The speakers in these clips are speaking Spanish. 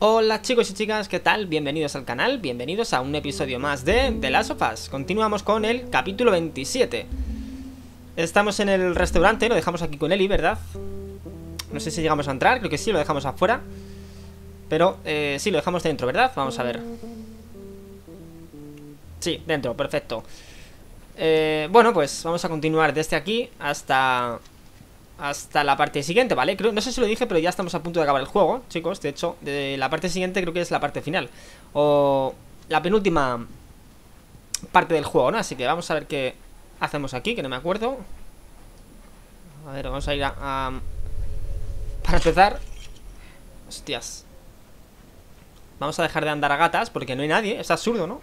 Hola chicos y chicas, ¿qué tal? Bienvenidos al canal, bienvenidos a un episodio más de The Last of Us Continuamos con el capítulo 27 Estamos en el restaurante, lo dejamos aquí con Eli, ¿verdad? No sé si llegamos a entrar, creo que sí, lo dejamos afuera Pero eh, sí, lo dejamos dentro, ¿verdad? Vamos a ver Sí, dentro, perfecto eh, Bueno, pues vamos a continuar desde aquí hasta hasta la parte siguiente, ¿vale? Creo, no sé si lo dije, pero ya estamos a punto de acabar el juego, chicos De hecho, de la parte siguiente creo que es la parte final O la penúltima parte del juego, ¿no? Así que vamos a ver qué hacemos aquí, que no me acuerdo A ver, vamos a ir a... a... Para empezar Hostias Vamos a dejar de andar a gatas porque no hay nadie Es absurdo, ¿no?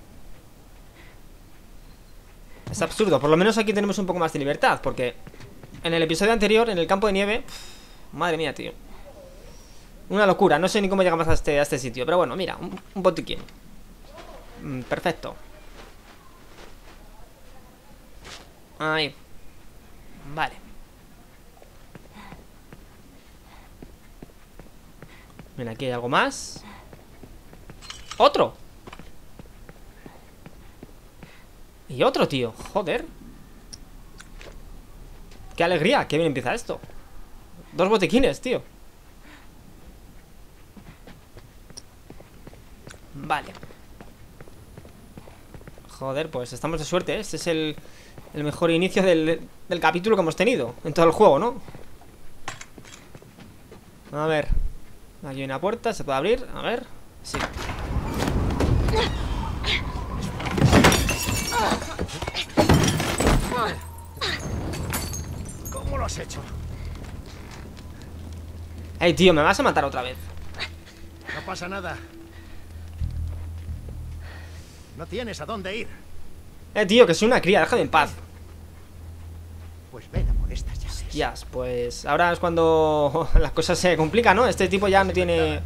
Es absurdo, por lo menos aquí tenemos un poco más de libertad Porque en el episodio anterior, en el campo de nieve Madre mía, tío. Una locura, no sé ni cómo llegamos a este, a este sitio Pero bueno, mira, un, botiquín. Mm, Perfecto. Ahí. Vale. Mira, aquí hay algo más ¡Otro! Y otro, tío, joder ¡Qué alegría! ¡Qué bien empieza esto! Dos botiquines, tío Vale Joder, pues estamos de suerte, ¿eh? Este es el, el mejor inicio del, del capítulo que hemos tenido En todo el juego, ¿no? A ver Aquí hay una puerta, se puede abrir A ver, sí ¿Cómo lo has hecho? Ey, tío, me vas a matar otra vez No pasa nada. No tienes a dónde ir. Eh, tío, que soy una cría, déjame en paz Pues ven a por estas llaves. Hostias, pues ahora es cuando las cosas se complican, ¿no? Este tipo ya no tiene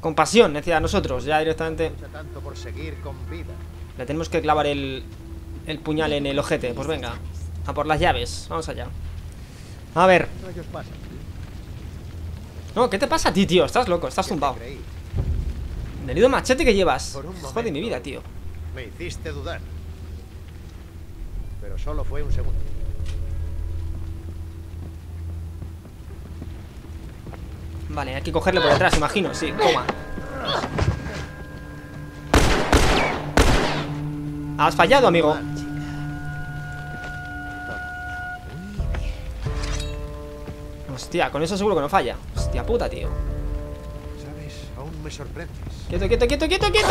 compasión hacia nosotros, ya directamente Lucha tanto por seguir con vida. le tenemos que clavar el, el puñal en el ojete. Pues venga, a por las llaves, vamos allá. A ver, no, ¿qué te pasa a ti, tío? Estás loco, estás ¿Qué te tumbado. Menudo machete que llevas. Joder, mi vida, tío. Me hiciste dudar. Pero solo fue un segundo. Vale, hay que cogerle por detrás, imagino, sí, toma. Has fallado, amigo. Hostia, con eso seguro que no falla. Hostia puta, tío. ¿Sabes? Aún me sorprendes. Quieto, quieto, quieto, quieto, quieto.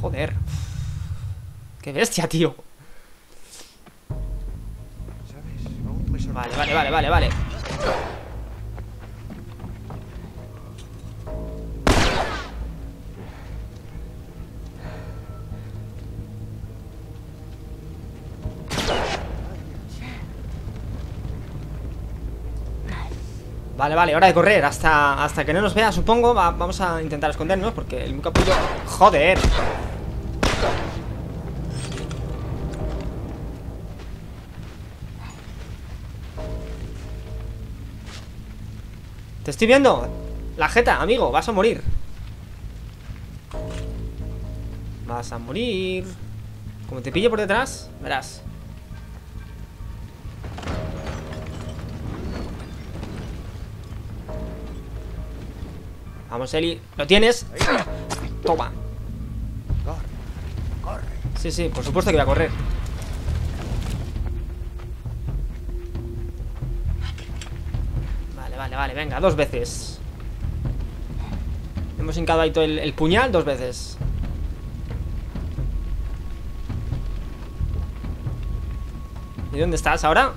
Joder. Qué bestia, tío. ¿Sabes? Aún me sorprendes. Vale, vale, vale, vale, vale. Vale, vale, hora de correr Hasta, hasta que no nos vea, supongo. Va- Vamos a intentar escondernos Porque el capullo... ¡Joder! Te estoy viendo La jeta, amigo, vas a morir. Vas a morir. Como te pille por detrás Verás Vamos, Eli ¿Lo tienes? Toma. Sí, sí, por supuesto que voy a correr Vale, vale, vale, venga, dos veces Hemos hincado ahí todo el, el puñal dos veces ¿Y dónde estás ahora?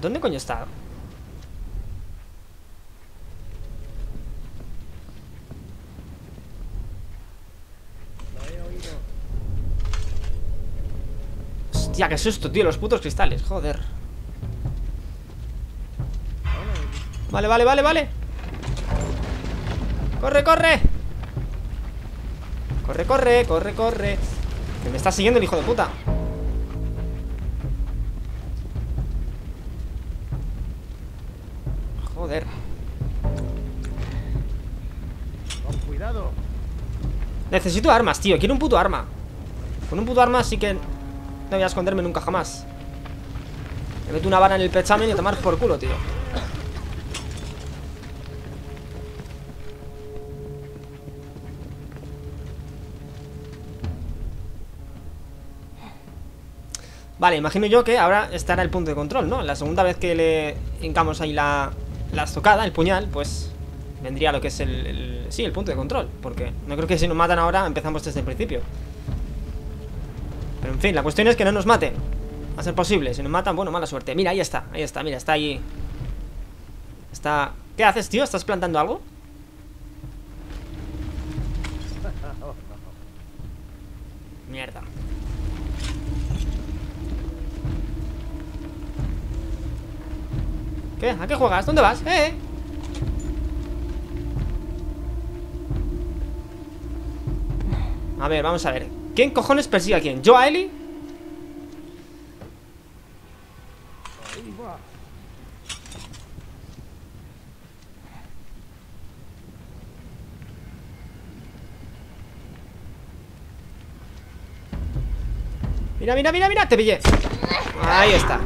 ¿Dónde coño está? Hostia, qué susto, tío, los putos cristales, joder. Vale, vale, vale, vale. Corre, corre. Corre, corre, corre, corre. Me está siguiendo el hijo de puta Necesito armas, tío, quiero un puto arma. Con un puto arma sí que No voy a esconderme nunca jamás. Me meto una vara en el pechamen y a tomar por culo, tío. Vale, imagino yo que ahora estará el punto de control, ¿no? La segunda vez que le hincamos ahí la, la estocada, el puñal, pues vendría lo que es el, el- Sí, el punto de control Porque no creo que si nos matan ahora empezamos desde el principio Pero en fin, la cuestión es que no nos maten A ser posible, si nos matan, bueno, mala suerte Mira, ahí está, ahí está, mira, está ahí Está... ¿Qué haces, tío? ¿Estás plantando algo? Mierda ¿Qué? ¿A qué juegas? ¿Dónde vas? ¡Eh! A ver, vamos a ver ¿Quién cojones persigue a quién? ¿Yo a Eli? Mira, mira, mira, mira, te pillé Ahí está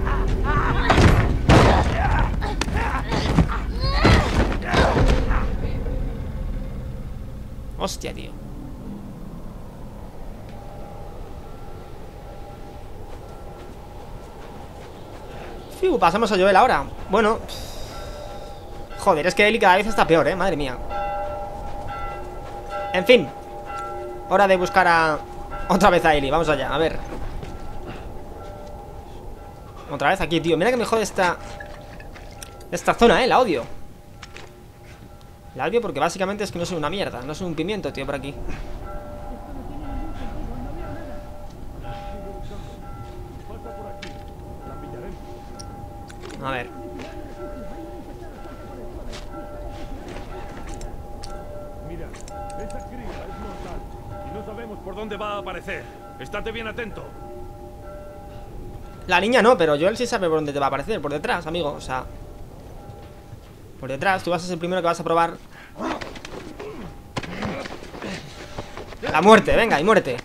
Hostia, tío Fiu, pasamos a Joel ahora. Bueno Joder, es que Eli cada vez está peor, eh, madre mía. En fin Hora de buscar a... Otra vez a Eli, vamos allá, a ver. Otra vez aquí, tío Mira que me jode esta... Esta zona, eh, la odio La odio porque básicamente es que no soy una mierda No soy un pimiento, tío, por aquí A ver Mira, esa cría es mortal y no sabemos por dónde va a aparecer. Estate bien atento. La niña no, pero Joel sí sabe por dónde te va a aparecer Por detrás, amigo, o sea Por detrás, tú vas a ser el primero que vas a probar La muerte, venga, y muerte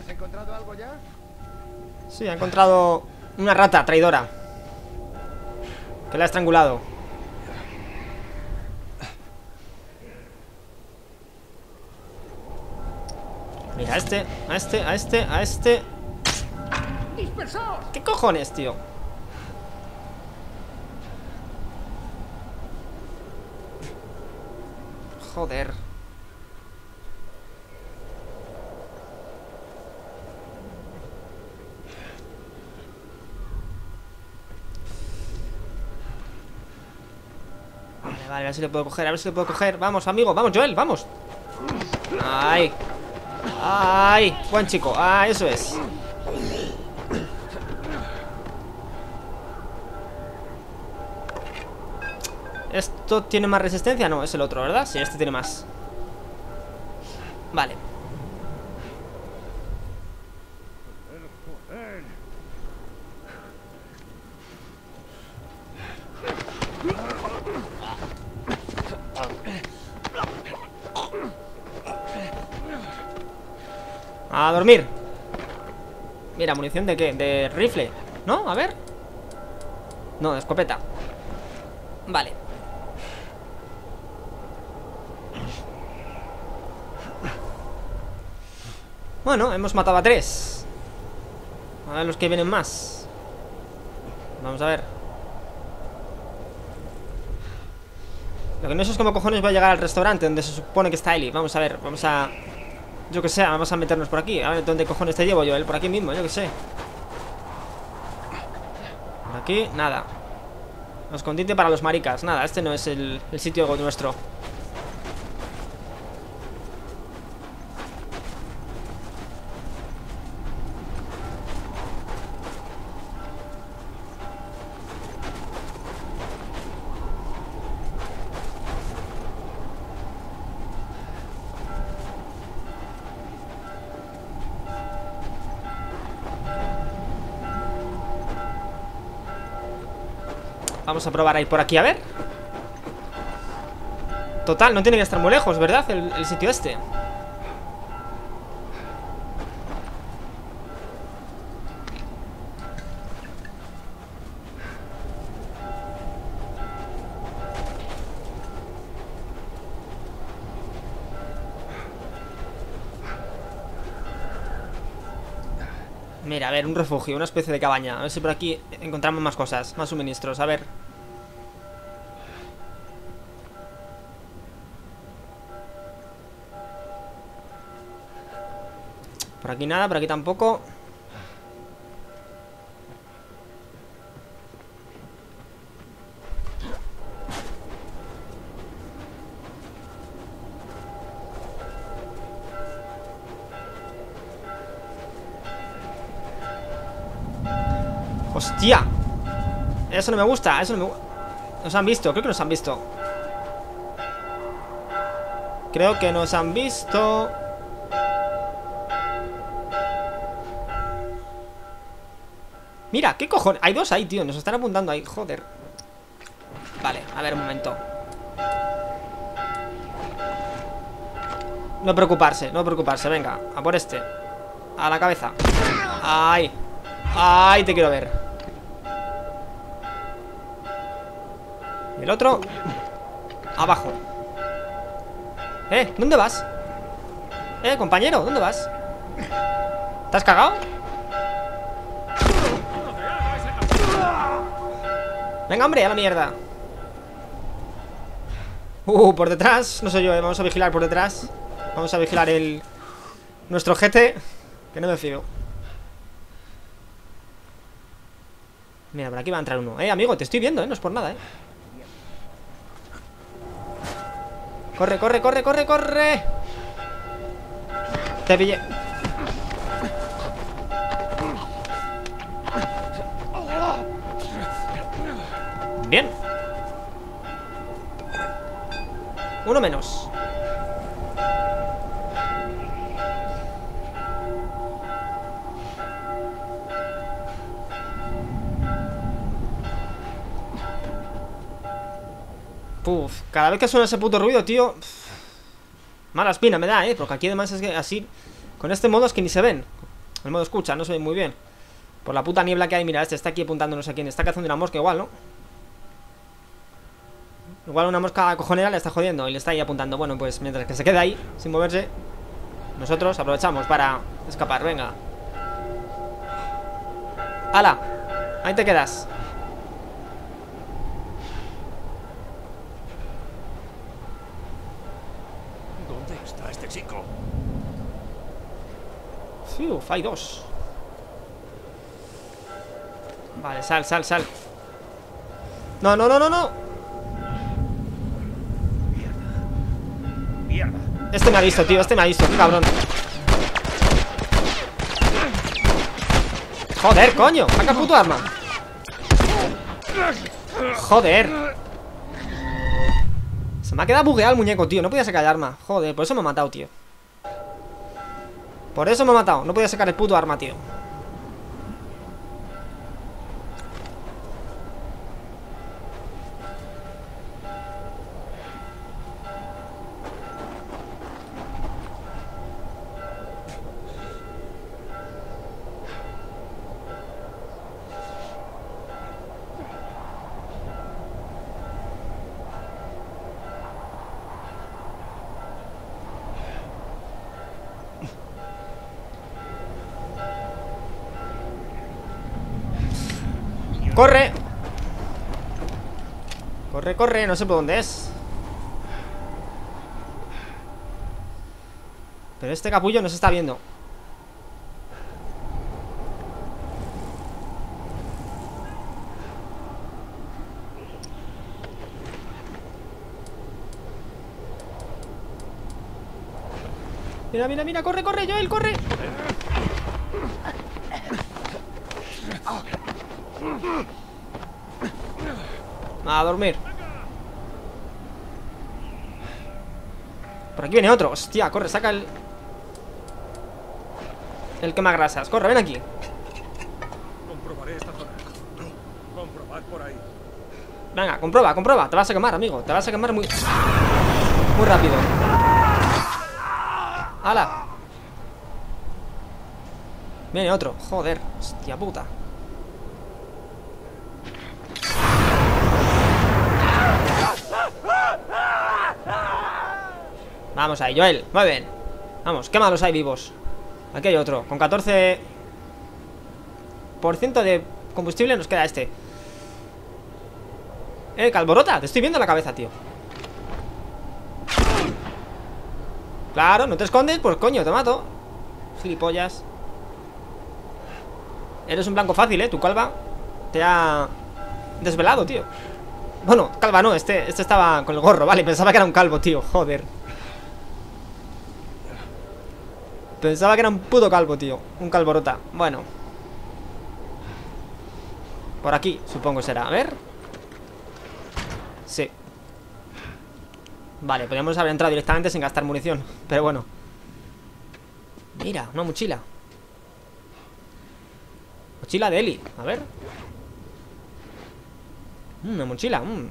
¿Has encontrado algo ya? Sí, ha encontrado una rata traidora Que la ha estrangulado. Mira, a este, a este, a este, a este. ¿Qué cojones, tío? Joder A ver si le puedo coger, a ver si le puedo coger. Vamos, amigo, vamos, Joel, vamos. Ay. Ay, buen chico, ah, eso es. ¿Esto tiene más resistencia? No, es el otro, ¿verdad? Sí, este tiene más dormir. Mira, munición de qué? De rifle ¿No? A ver. No, de escopeta. Vale. Bueno, hemos matado a tres. A ver los que vienen más. Vamos a ver. Lo que no sé es cómo cojones va a llegar al restaurante Donde se supone que está Eli. Vamos a ver, vamos a... Yo que sé, vamos a meternos por aquí. A ver, ¿dónde cojones te llevo yo? Él por aquí mismo, yo que sé. Por aquí, nada. Escondite para los maricas. Nada, este no es el, el sitio nuestro Vamos a probar a ir por aquí, a ver. Total, no tiene que estar muy lejos, ¿verdad? El, el sitio este. Mira, a ver, un refugio, una especie de cabaña. A ver si por aquí encontramos más cosas Más suministros, a ver Por aquí nada, por aquí tampoco. ¡Hostia! Eso no me gusta, eso no me gusta Nos han visto, creo que nos han visto. Creo que nos han visto Mira, ¿qué cojones? Hay dos ahí, tío, nos están apuntando ahí, joder Vale, a ver un momento No preocuparse, no preocuparse, venga A por este A la cabeza ¡Ay! ¡Ay, te quiero ver! El otro Abajo Eh, ¿dónde vas? Eh, compañero, ¿dónde vas? ¿Te has cagado? Venga, hombre, a la mierda. Uh, por detrás. No sé yo, eh, vamos a vigilar por detrás. Vamos a vigilar el... Nuestro GT Que no me fío. Mira, por aquí va a entrar uno. Eh, amigo, te estoy viendo, eh, no es por nada, eh. Corre, corre, corre, corre, corre. Te pillé Bien Uno menos. Puf, cada vez que suena ese puto ruido, tío Mala espina me da, eh Porque aquí además es que así Con este modo es que ni se ven. El modo escucha, no se ve muy bien. Por la puta niebla que hay, mira, este está aquí apuntándonos a quién Está cazando una mosca igual, ¿no? Igual una mosca cojonera le está jodiendo Y le está ahí apuntando. Bueno, pues mientras que se quede ahí, sin moverse Nosotros aprovechamos para escapar, venga. ¡Hala! Ahí te quedas. ¿Dónde está este chico? Uf, hay dos. Vale, sal, sal, sal. No, no, no, no, no Este me ha visto, tío, este me ha visto, cabrón. Joder, coño, saca el puto arma. Joder. Se me ha quedado bugueado el muñeco, tío No podía sacar el arma, joder, por eso me ha matado, tío. Por eso me ha matado No podía sacar el puto arma, tío Corre, no sé por dónde es. Pero este capullo no se está viendo. Mira, mira, mira, corre, corre, Joel, corre. A dormir Por aquí viene otro. Hostia, corre, saca el El quema grasas Corre, ven aquí. Comprobaré esta zona. Comprobad por ahí. Venga, comprueba, comprueba. Te vas a quemar, amigo. Te vas a quemar muy... Muy rápido. ¡Hala! Viene otro. Joder. Hostia puta Vamos ahí, Joel Muy bien. Vamos, qué malos hay vivos Aquí hay otro Con 14 Por ciento de combustible nos queda este. Eh, Calborota Te estoy viendo la cabeza, tío. Claro, no te escondes Pues coño, te mato. Gilipollas. Eres un blanco fácil, eh Tu calva Te ha desvelado, tío. Bueno, calva no Este, este estaba con el gorro Vale, pensaba que era un calvo, tío Joder Pensaba que era un puto calvo, tío. Un calvorota. Bueno. Por aquí, supongo será. A ver. Sí. Vale, podríamos haber entrado directamente sin gastar munición Pero bueno. Mira, una mochila. Mochila de Eli, a ver. Mm, Una mochila mm.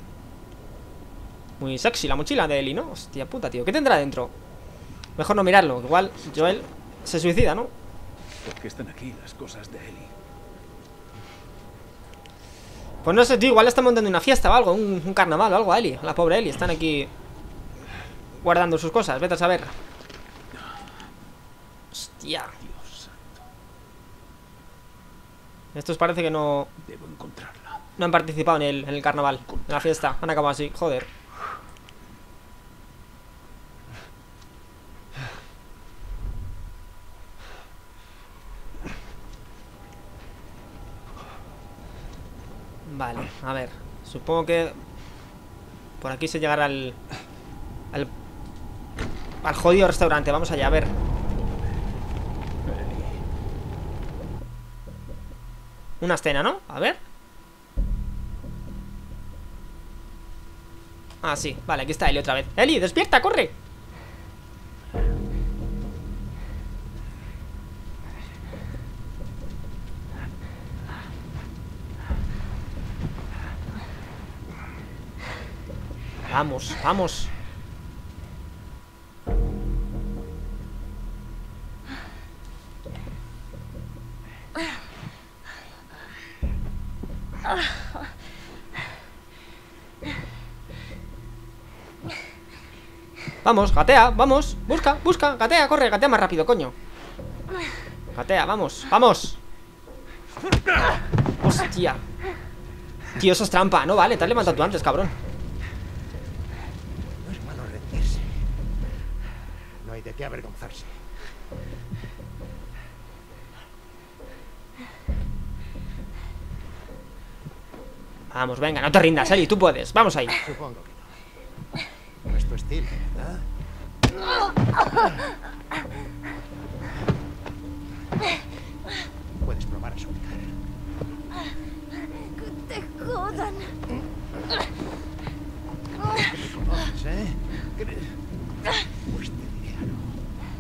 Muy sexy la mochila de Eli, ¿no? Hostia puta, tío. ¿Qué tendrá dentro? Mejor no mirarlo Igual Joel se suicida, ¿no? ¿Por qué están aquí las cosas de Eli? Pues no sé, tío, igual está montando una fiesta o algo, un, un carnaval o algo a Eli, a la pobre Eli, están aquí guardando sus cosas, vete a saber. Hostia. Dios santo, Estos parece que no, debo encontrarla. no han participado en el, en el carnaval, en la fiesta, han acabado así, joder. Vale, a ver, supongo que por aquí se llegará al, al, al jodido restaurante, vamos allá, a ver. Una escena, ¿no? A ver. Ah, sí, vale, aquí está Eli otra vez Eli, despierta, corre Vamos, vamos. Vamos, gatea, vamos. Busca, busca, gatea, corre, gatea más rápido, coño. Gatea, vamos, vamos. Hostia. Tío, eso es trampa, no vale, te has levantado tú antes, cabrón Vamos, venga, no te rindas, Eli, tú puedes Vamos ahí Supongo que no. No es tu estilo, ¿verdad? Puedes probar a soltar. Que te jodan. ¿Conoces, eh? Pues te diré algo.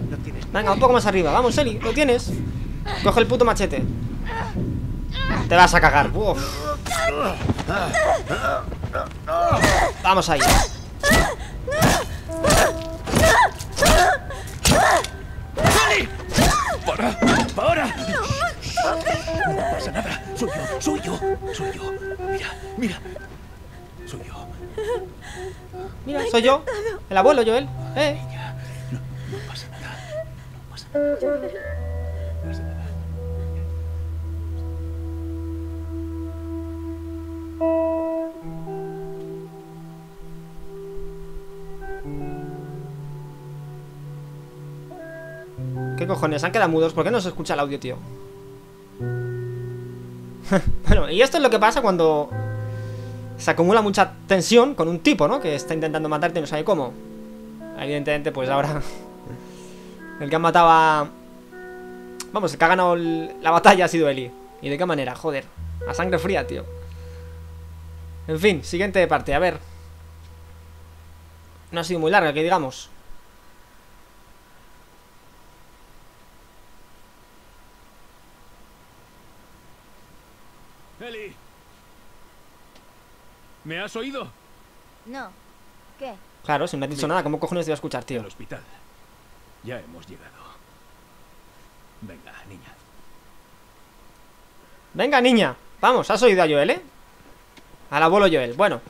No tienes Venga, un poco más arriba, vamos, Eli, lo tienes Coge el puto machete Te vas a cagar Uf. Vamos ahí ¡Para! No pasa nada. Soy yo, soy yo, soy yo. Mira, mira. Soy yo. Mira, soy yo El abuelo, Joel Eh, No, no pasa nada. No pasa nada. ¿Qué cojones? Han quedado mudos ¿Por qué no se escucha el audio, tío? bueno, y esto es lo que pasa cuando Se acumula mucha tensión Con un tipo, ¿no? Que está intentando matarte y no sabe cómo Evidentemente, pues ahora El que ha matado a... Vamos, el que ha ganado la batalla ha sido Eli ¿Y de qué manera? Joder A sangre fría, tío En fin, siguiente parte, a ver No ha sido muy larga, que digamos Eli. ¿Me has oído? No. ¿Qué? Claro, si no has dicho Mira. nada, ¿cómo cojones te iba a escuchar, tío? Al hospital. Ya hemos llegado. Venga, niña. Venga, niña. Vamos, has oído a Joel, ¿eh? Al abuelo Joel. Bueno,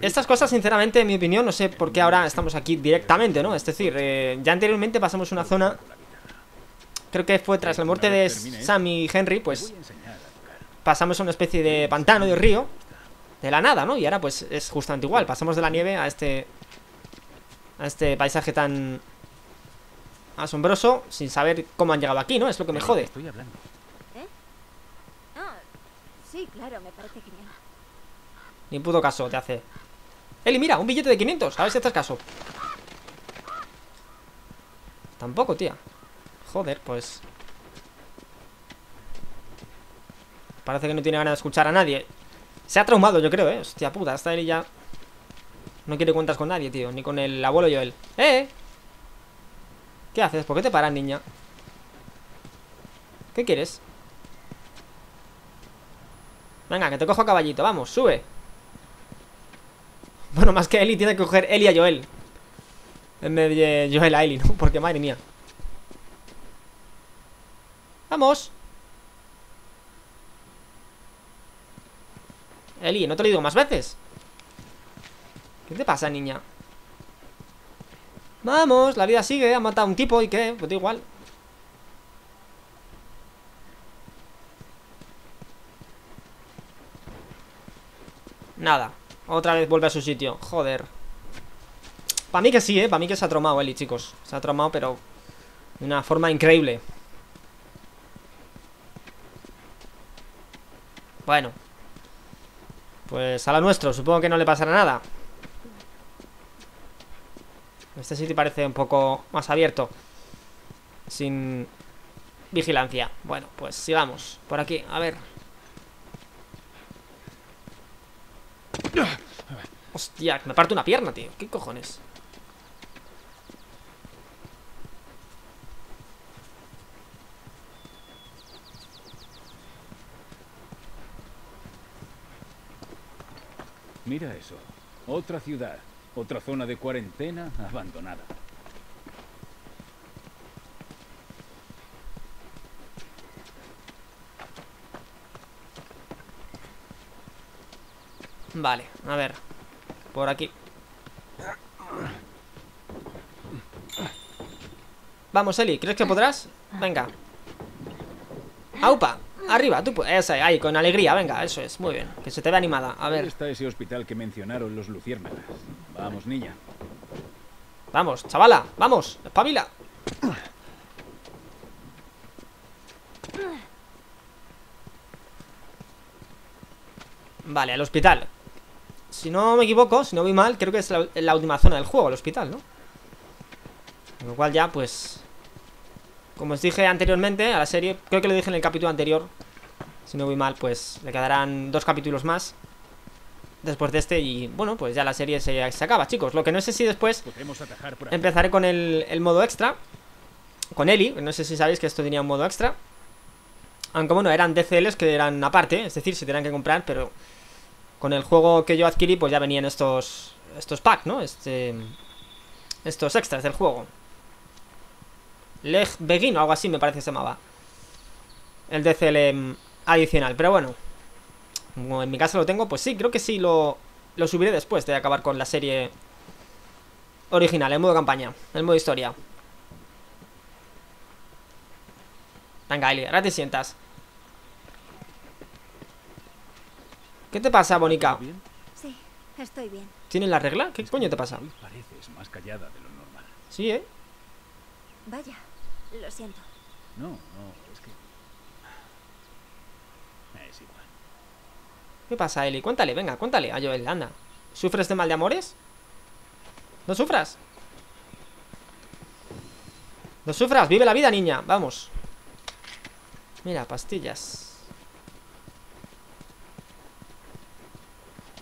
estas cosas, sinceramente, en mi opinión, no sé por qué ahora estamos aquí directamente, ¿no? Es decir, eh, ya anteriormente pasamos una zona, creo que fue tras la muerte de Sam y Henry, pues pasamos a una especie de pantano, de río, de la nada, ¿no? Y ahora pues es justamente igual, pasamos de la nieve a este a este paisaje tan asombroso sin saber cómo han llegado aquí, ¿no? Es lo que me Eh, jode. Estoy hablando. Ah, sí, claro, me parece. Ni puto caso te hace. Eli, mira, un billete de 500, a ver si haces caso. Tampoco, tía. Joder, pues Parece que no tiene ganas de escuchar a nadie Se ha traumado, yo creo, eh Hostia puta, esta Eli ya No quiere cuentas con nadie, tío Ni con el abuelo Joel ¡Eh! ¿Qué haces? ¿Por qué te paras, niña? ¿Qué quieres? Venga, que te cojo a caballito, vamos, sube Bueno, más que Eli tiene que coger Eli a Joel En vez de Joel a Eli, ¿no? Porque madre mía Vamos Eli, ¿no te lo digo más veces? ¿Qué te pasa, niña? Vamos, la vida sigue, ha matado a un tipo y qué, pues da igual Nada, otra vez vuelve a su sitio, joder. Para mí que sí, eh, para mí que se ha tromado Eli, chicos. Se ha tromado, pero De una forma increíble. Bueno. Pues a la nuestro, supongo que no le pasará nada. Este sitio parece un poco más abierto. Sin vigilancia. Bueno, pues sigamos. Por aquí, a ver Hostia, me parto una pierna, tío ¿Qué cojones? Mira eso. Otra ciudad. Otra zona de cuarentena abandonada. Vale, a ver Por aquí Vamos, Eli, ¿crees que podrás? Venga Aupa, arriba, tú puedes Esa, ahí, con alegría, venga, eso es, muy bien Que se te ve animada, a ver está ese hospital que mencionaron los luciérnagas. Vamos, niña. Vamos, chavala, vamos, espabila Vale, al hospital Si no me equivoco, si no voy mal Creo que es la, la última zona del juego, el hospital, ¿no? Con lo cual ya, pues Como os dije anteriormente a la serie Creo que lo dije en el capítulo anterior Si no voy mal, pues le quedarán dos capítulos más Después de este y bueno, pues ya la serie se, se acaba, chicos Lo que no sé si después. Empezaré con el, el modo extra Con Eli, no sé si sabéis que esto tenía un modo extra Aunque bueno, eran DCLs que eran aparte Es decir, se tenían que comprar, pero Con el juego que yo adquirí, pues ya venían estos Estos packs, ¿no? Este, estos extras del juego Leg Begin o algo así me parece que se llamaba El DCL mm, adicional, pero bueno Como en mi casa lo tengo, pues sí, creo que sí lo, lo subiré después de acabar con la serie original, el modo campaña, el modo historia. Venga, Eli, ahora te sientas. ¿Qué te pasa, Bonica? ¿Bien? Sí, estoy bien. ¿Tienes la regla? ¿Qué coño te pasa? Pareces más callada de lo normal. Sí, ¿eh? Vaya, lo siento. No, no, es que... Es igual. ¿Qué pasa, Eli? Cuéntale, venga, cuéntale a Joel, anda. ¿Sufres de mal de amores? ¿No sufras? No sufras, vive la vida, niña, vamos Mira, pastillas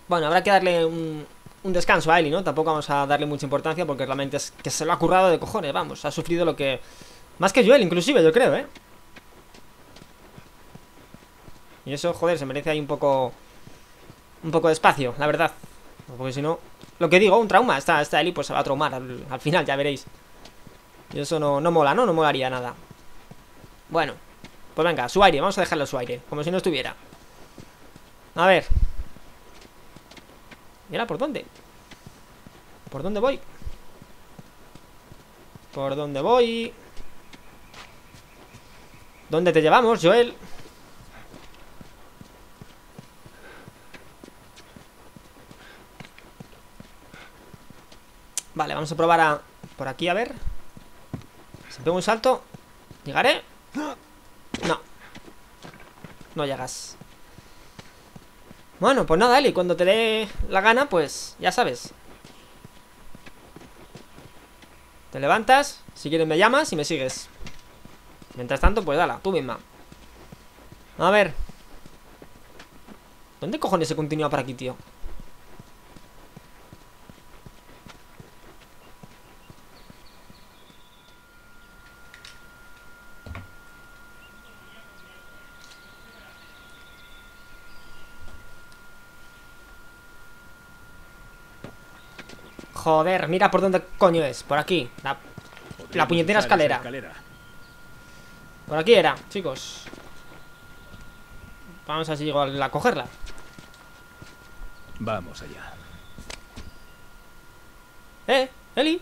Bueno, habrá que darle un, un descanso a Eli, ¿no? Tampoco vamos a darle mucha importancia porque realmente es que se lo ha currado de cojones, vamos Ha sufrido lo que... Más que Joel, inclusive, yo creo, ¿eh? Y eso, joder, se merece ahí un poco... un poco despacio, la verdad. Porque si no, lo que digo, un trauma. Esta, esta Eli pues se va a traumar al, al final, ya veréis. Y eso no, no mola, ¿no? No molaría nada. Bueno, pues venga, su aire, vamos a dejarlo su aire, como si no estuviera. A ver. ¿Y ahora por dónde? ¿Por dónde voy? ¿Por dónde voy? ¿Dónde te llevamos, Joel? Vale, vamos a probar a... Por aquí, a ver Si pego un salto ¿Llegaré? No No llegas Bueno, pues nada, Eli Cuando te dé la gana, pues ya sabes. Te levantas Si quieres me llamas y me sigues. Mientras tanto, pues dala, tú misma. A ver. ¿Dónde cojones se continúa por aquí, tío? Joder, mira por dónde coño es Por aquí, la, la puñetera Usar esa escalera Por aquí era, chicos Vamos a ver si llego a cogerla Vamos allá. Eh, Eli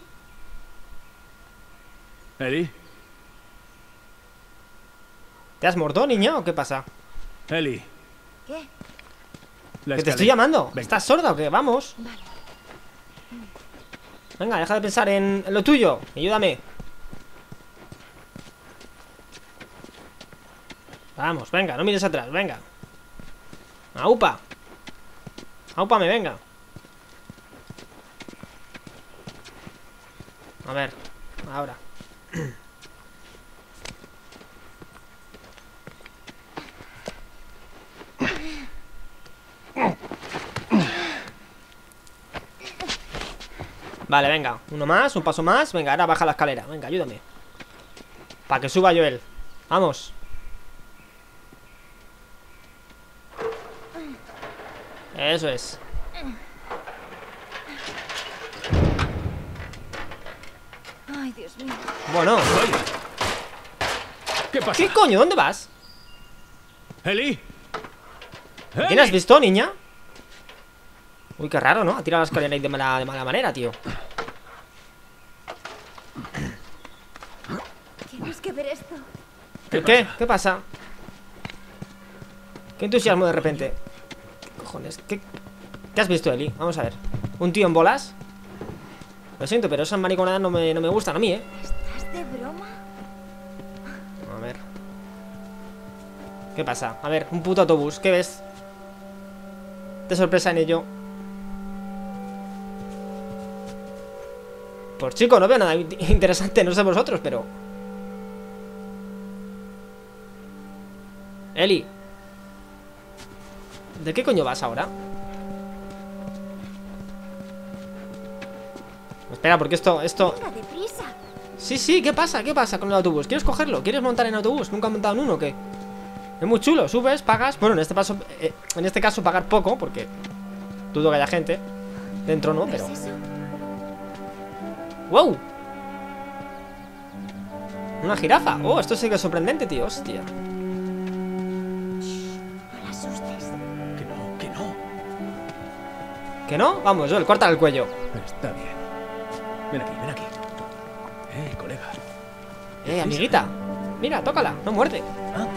Eli, ¿Te has muerto, niña, o qué pasa? Eli. ¿Qué? La Que te escalera. estoy llamando Venga. ¿Estás sorda o qué? Vamos Vale. Venga, deja de pensar en lo tuyo. Ayúdame. Vamos, venga, no mires atrás, venga. Aupa. Aupame, venga. A ver, ahora Vale, venga, uno más, un paso más Venga, ahora baja la escalera, venga, ayúdame Para que suba Joel Vamos Eso es Ay, Dios mío. Bueno. ¿Qué pasa? ¿qué coño? ¿Dónde vas? Eli. ¿Quién has visto, niña? Uy, qué raro, ¿no? Ha tirado la escalera ahí de mala, de mala manera, tío Tienes que ver esto. ¿Qué? ¿Qué? ¿Qué pasa? ¿Qué entusiasmo de repente? ¿Qué cojones? ¿Qué, ¿Qué has visto, Eli? Vamos a ver ¿Un tío en bolas? Lo siento, pero esas mariconadas no me, no me gustan a mí, ¿eh? ¿Estás de broma? A ver ¿Qué pasa? A ver, un puto autobús ¿Qué ves? De sorpresa en ello Pues chico, no veo nada in- interesante No sé vosotros, pero Eli ¿De qué coño vas ahora? Espera, porque esto, esto. Sí, sí, ¿qué pasa? ¿Qué pasa con el autobús? ¿Quieres cogerlo? ¿Quieres montar en autobús? ¿Nunca has montado en uno o qué? Es muy chulo, subes, pagas Bueno, en este, paso, eh, en este caso pagar poco Porque dudo que haya gente Dentro no, pero... ¡Wow! Una jirafa Oh, esto sí que es sorprendente, tío Hostia ¿Que no? Vamos, Joel, corta el cuello Está bien. Ven aquí, ven aquí. Eh, colega. Eh, amiguita Mira, tócala, no muerde Ah,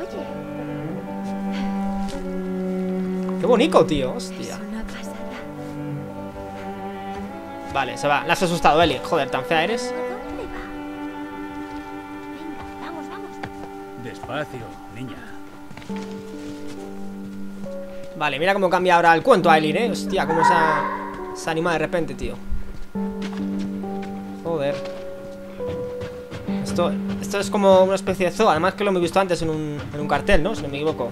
Oye, Qué bonito, tío, hostia. Vale, se va, la has asustado, Eli Joder, tan fea eres ¿A dónde va? Venga, vamos, vamos. despacio, Vale, mira cómo cambia ahora el cuento a Eli, ¿eh? Hostia, cómo se se anima de repente, tío Joder Esto, esto es como una especie de zoo Además que lo hemos visto antes en un, en un cartel, ¿no? Si no me equivoco.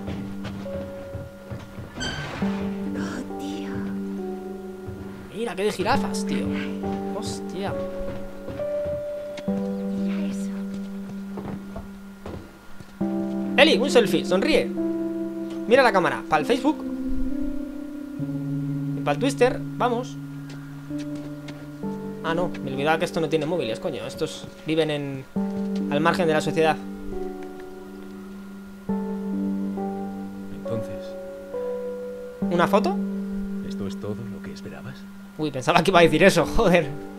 Mira, qué de jirafas, tío Hostia. Eli, un selfie, sonríe Mira la cámara, para el Facebook para el Twister, vamos. Ah, no, me olvidaba que esto no tiene móviles, coño. Estos viven en... al margen de la sociedad. Entonces, ¿Una foto? ¿esto es todo lo que esperabas? Uy, pensaba que iba a decir eso, joder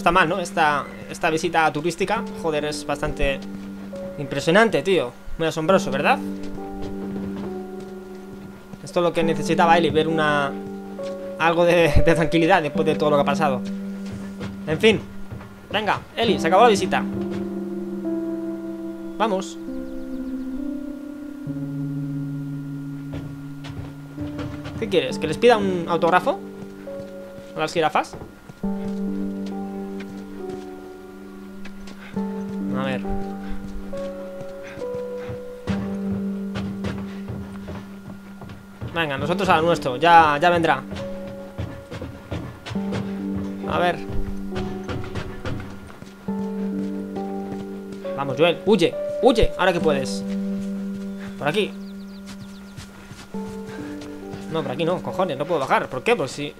está mal, ¿no? Esta, esta visita turística Joder, es bastante impresionante, tío Muy asombroso, ¿verdad? Esto es lo que necesitaba Eli Ver una... Algo de, de tranquilidad después de todo lo que ha pasado En fin Venga, Eli, se acabó la visita Vamos ¿Qué quieres? ¿Que les pida un autógrafo? ¿A las jirafas? Nosotros a lo nuestro. Ya, ya vendrá. A ver. Vamos, Joel. Huye. Huye. Ahora que puedes. Por aquí. No, por aquí no. Cojones, no puedo bajar. ¿Por qué? Pues si...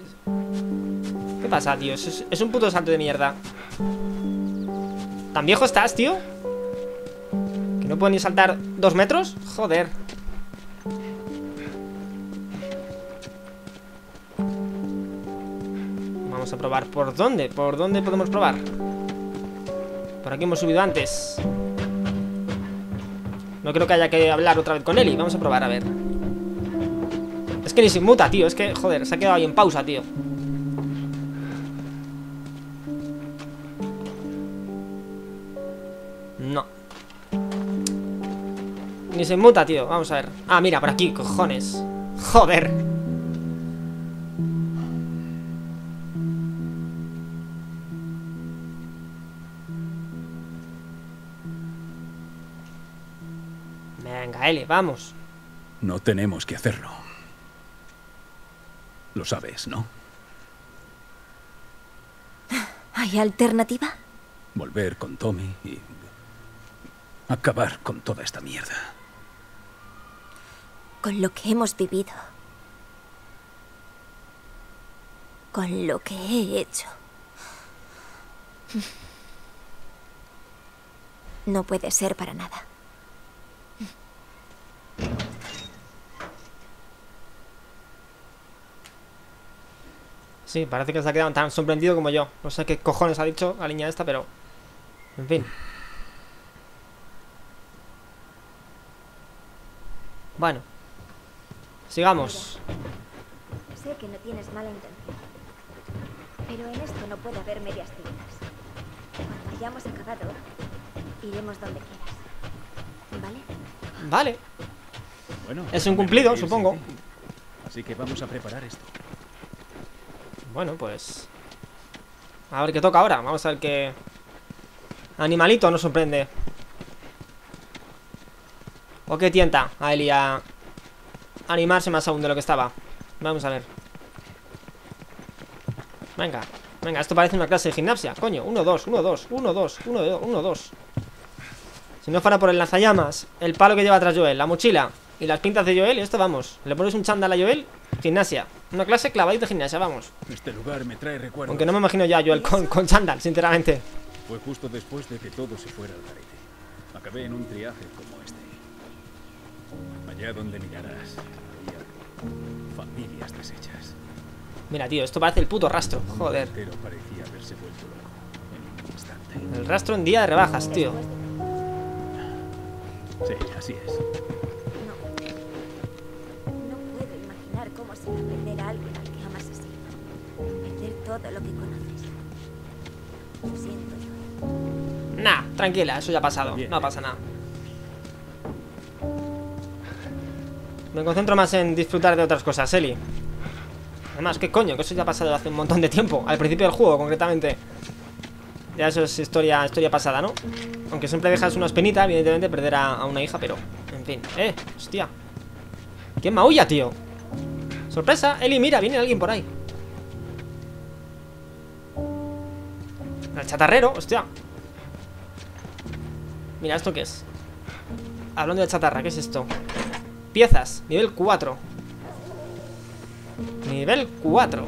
¿Qué pasa, tío? Es, es un puto salto de mierda. ¿Tan viejo estás, tío? ¿Que no puedo ni saltar dos metros? Joder Vamos a probar. ¿Por dónde? ¿Por dónde podemos probar? Por aquí hemos subido antes. No creo que haya que hablar otra vez con Eli. Vamos a probar, a ver. Es que ni se muta, tío. Es que, joder, se ha quedado ahí en pausa, tío. No. Ni se muta, tío. Vamos a ver. Ah, mira, por aquí, cojones. Joder Vamos No tenemos que hacerlo. Lo sabes, ¿no? ¿Hay alternativa? Volver con Tommy y... acabar con toda esta mierda. Con lo que hemos vivido. Con lo que he hecho. No puede ser para nada. Sí, parece que se ha quedado tan sorprendido como yo No sé qué cojones ha dicho la niña esta, pero... En fin Bueno Sigamos Sé que no tienes mala intención. Pero en esto no puede haber medias tintas. Cuando hayamos acabado, iremos donde quieras. ¿Vale? Vale Bueno, Es un cumplido, supongo. Así que vamos a preparar esto. Bueno, pues... A ver qué toca ahora. Vamos a ver qué... Animalito nos sorprende. O qué tienta a Eli a... Animarse más aún de lo que estaba. Vamos a ver. Venga, venga, esto parece una clase de gimnasia Coño, 1, 2, 1, 2, 1, 2, 1, 1, 2 Si no fuera por el lanzallamas El palo que lleva atrás Joel, la mochila Y las pintas de Joel, y esto vamos Le pones un chándal a Joel, gimnasia Una clase clavadita de gimnasia, vamos Este lugar me trae recuerdos. aunque no me imagino ya a Joel con, con chándal, sinceramente. Fue justo después de que todo se fuera al garete. Acabé en un triaje como este. Allá donde mirarás, había familias deshechas. Mira, tío, esto parece el puto rastro. Joder. parecía haberse vuelto en un. El rastro en día de rebajas, tío. Sí, así es. Perder a alguien al que amas así. Perder todo lo que conoces. Lo siento, Joel. Nah, tranquila, eso ya ha pasado. Bien, No pasa nada. Me concentro más en disfrutar de otras cosas, Eli. Además, ¿qué coño? Que eso ya ha pasado hace un montón de tiempo. Al principio del juego, concretamente. Ya eso es historia, historia pasada, ¿no? Aunque siempre dejas una espinita, evidentemente, perder a, a una hija, pero... En fin. ¡Eh! ¡Hostia! ¿Quién maulla, tío? ¡Sorpresa! Eli, mira, viene alguien por ahí. El chatarrero, hostia. Mira, ¿esto qué es? Hablando de chatarra, ¿qué es esto? Piezas, nivel 4 Nivel 4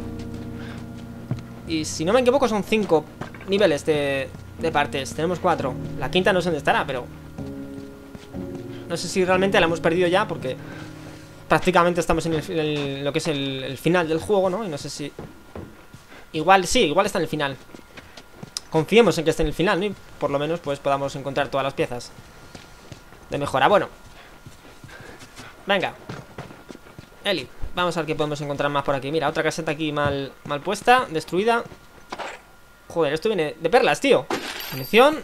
Y si no me equivoco son 5 niveles de, de partes Tenemos 4 La quinta no sé dónde estará, pero No sé si realmente la hemos perdido ya Porque prácticamente estamos en el- lo que es el, el final del juego, ¿no? Y no sé si... Igual, sí, igual está en el final. Confiemos en que esté en el final, ¿no? Y por lo menos pues podamos encontrar todas las piezas De mejora, bueno. Venga. Eli, vamos a ver qué podemos encontrar más por aquí. Mira, otra caseta aquí mal, mal puesta Destruida. Joder, esto viene de perlas, tío. Munición.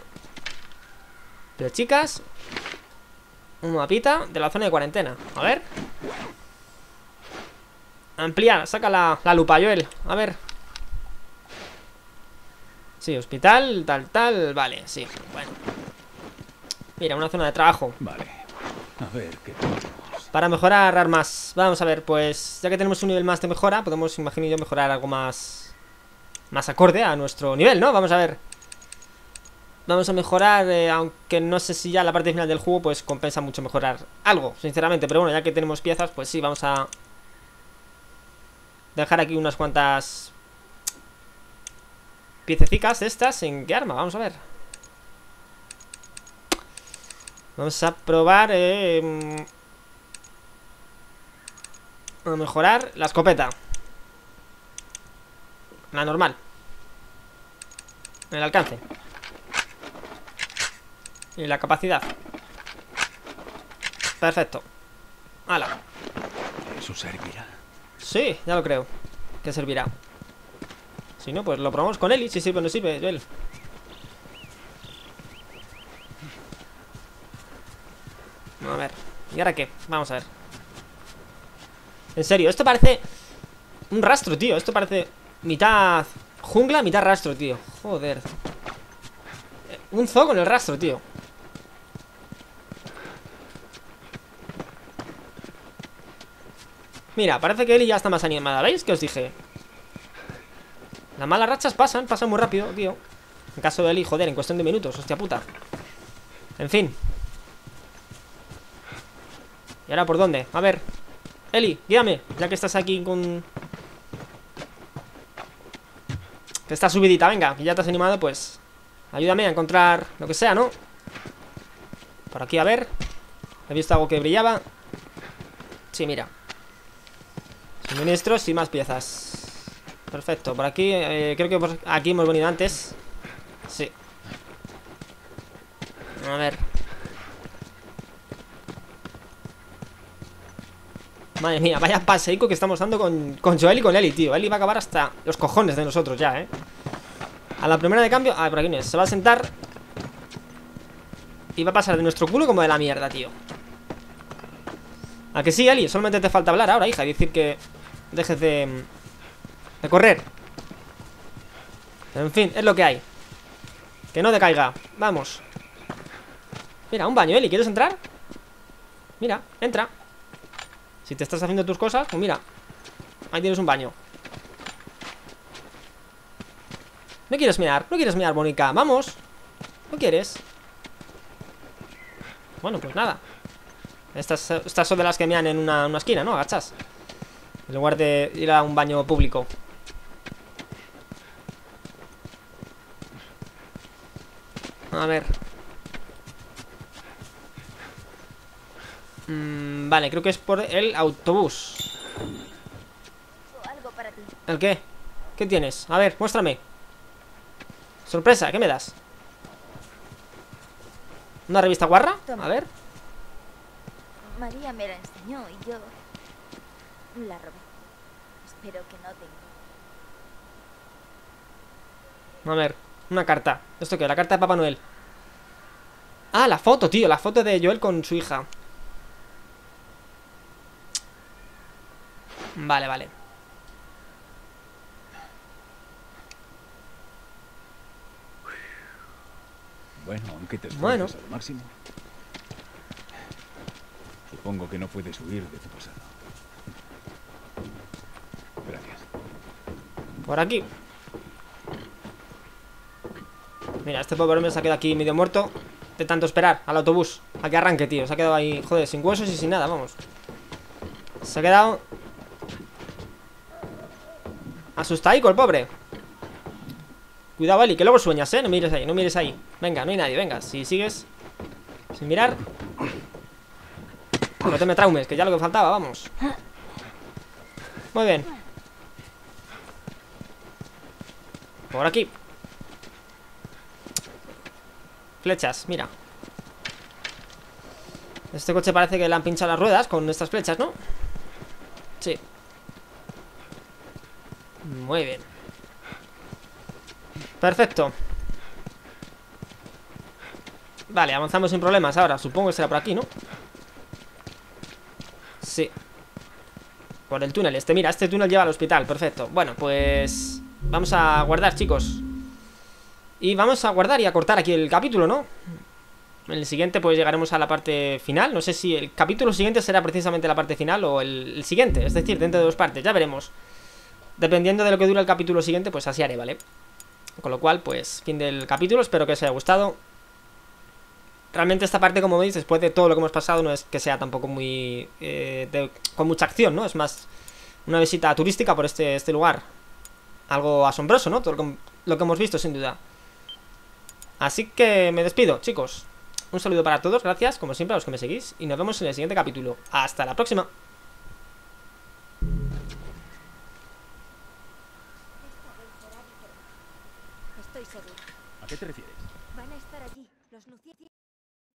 Pero chicas Un mapita de la zona de cuarentena. A ver. Ampliar, saca la, la lupa, Joel. A ver. Sí, hospital, tal, tal. Vale, sí, bueno. Mira, una zona de trabajo. Vale. A ver qué para mejorar armas. Vamos a ver, pues ya que tenemos un nivel más de mejora Podemos, imagino yo, mejorar algo más Más acorde a nuestro nivel, ¿no? Vamos a ver Vamos a mejorar, eh, aunque no sé si ya la parte final del juego Pues compensa mucho mejorar algo, sinceramente Pero bueno, ya que tenemos piezas, pues sí, vamos a Dejar aquí unas cuantas Piececicas de estas ¿En qué arma? Vamos a ver Vamos a probar eh, mm, a mejorar la escopeta. La normal. El alcance. Y la capacidad. Perfecto. Hala. Eso servirá. Sí, ya lo creo. Que servirá. Si no, pues lo probamos con él y si sirve o no sirve, él. A ver. ¿Y ahora qué? Vamos a ver. En serio, esto parece un rastro, tío. Esto parece mitad jungla, mitad rastro, tío. Joder. Eh, Un zoo con el rastro, tío. Mira, parece que Eli ya está más animada. ¿Veis? Que os dije. Las malas rachas pasan, pasan muy rápido, tío. En caso de Eli, joder, en cuestión de minutos, hostia puta. En fin. ¿Y ahora por dónde? A ver. Eli, guíame, ya que estás aquí con... Que estás subidita, venga, que ya te has animado, pues... Ayúdame a encontrar lo que sea, ¿no? Por aquí, a ver. He visto algo que brillaba. Sí, mira. Suministros y más piezas. Perfecto, por aquí, eh, creo que por aquí hemos venido antes. Sí. A ver. Madre mía, vaya paseico que estamos dando con, con Joel y con Eli, tío. Eli va a acabar hasta los cojones de nosotros ya, ¿eh? A la primera de cambio... Ah, por aquí no es. Se va a sentar Y va a pasar de nuestro culo como de la mierda, tío ¿A que sí, Eli? Solamente te falta hablar ahora, hija Y decir que dejes de... De correr en fin, es lo que hay Que no decaiga Vamos Mira, un baño, Eli ¿Quieres entrar? Mira, entra Si te estás haciendo tus cosas, pues mira Ahí tienes un baño ¿No quieres mirar? ¿No quieres mirar, Mónica? Vamos ¿No quieres? Bueno, pues nada estas, estas son de las que mean en una, una esquina, ¿no? Agachas En lugar de ir a un baño público A ver Mm, Vale, creo que es por el autobús. ¿El qué? ¿Qué tienes? A ver, muéstrame Sorpresa, ¿qué me das? ¿Una revista guarra? A ver María me la enseñó y yo la robé. Espero que no tenga. A ver, una carta. ¿Esto qué? La carta de Papá Noel. Ah, la foto, tío. La foto de Joel con su hija. Vale, vale. Bueno, aunque te bueno. al máximo. Supongo que no puedes huir de tu pasado. Gracias. Por aquí. Mira, este pobre hombre se ha quedado aquí medio muerto De tanto esperar al autobús. A que arranque, tío, se ha quedado ahí, joder, sin huesos y sin nada, vamos. Se ha quedado Asustadico el pobre. Cuidado, Ali, que luego sueñas, eh No mires ahí, no mires ahí. Venga, no hay nadie, venga, si sigues Sin mirar No te me traumes, que ya lo que faltaba, vamos. Muy bien Por aquí. Flechas, mira. Este coche parece que le han pinchado las ruedas Con estas flechas, ¿no? Sí. Muy bien. Perfecto. Vale, avanzamos sin problemas ahora. Supongo que será por aquí, ¿no? Sí. Por el túnel este, mira, este túnel lleva al hospital. Perfecto, bueno, pues Vamos a guardar, chicos. Y vamos a guardar y a cortar aquí el capítulo, ¿no? En el siguiente pues llegaremos a la parte final. No sé si el capítulo siguiente será precisamente la parte final O el, siguiente, es decir, dentro de dos partes Ya veremos. Dependiendo de lo que dure el capítulo siguiente, pues así haré, ¿vale? Con lo cual, pues, fin del capítulo. Espero que os haya gustado. Realmente esta parte, como veis, después de todo lo que hemos pasado No es que sea tampoco muy... eh, de- con mucha acción, ¿no? Es más una visita turística por este, este lugar Algo asombroso, ¿no? Todo lo que, lo que hemos visto, sin duda Así que me despido, chicos Un saludo para todos, gracias, como siempre, a los que me seguís Y nos vemos en el siguiente capítulo Hasta la próxima Estoy. ¿A qué te refieres?